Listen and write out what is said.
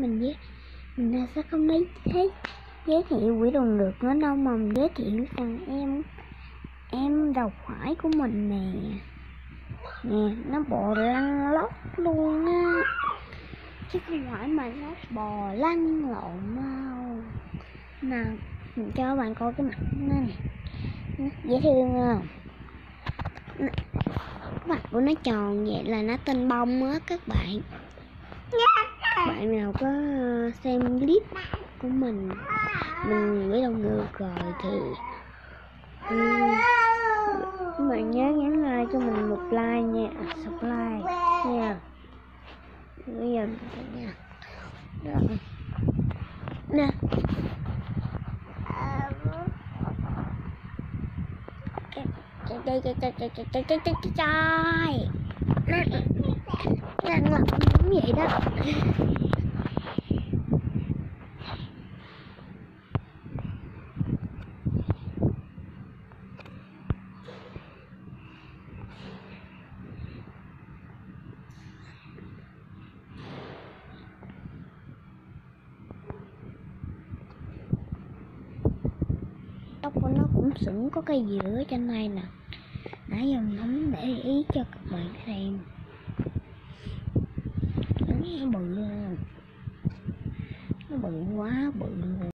mình nhé, mình sẽ không lấy thấy giới thiệu quỷ đồng ngược nữa đâu mà mình giới thiệu rằng em em đầu phải của mình nè. Nè nó bò lăn lóc luôn á. Chứ không phải mà nó bò lăn lộn đâu. Nào mình cho bạn coi cái mặt nó nè. Dễ thương không? Mặt của nó tròn vậy là nó tên bông á các bạn. Dạ bạn nào có xem clip của mình mình với đồng ngược rồi thì um, các bạn nhớ nhấn like cho mình một like nha subscribe nha bây giờ mình sẽ nha rồi nè trời trời trời trời trời trời trời trời trời trời trời nè lăn lộn giống vậy đó tóc của có cái gì ở trên này nè. Nãy giờ mình không để ý cho các bạn xem. Nó bự nó bự quá, bự luôn.